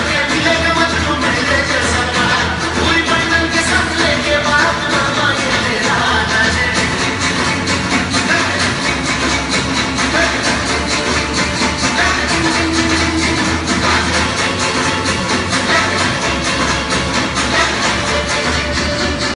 Come here, We take